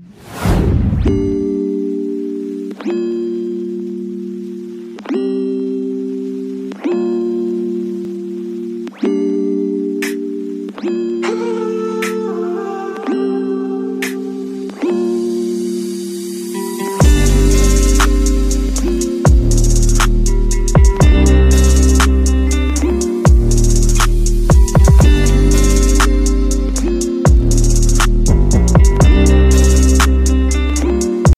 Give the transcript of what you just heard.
you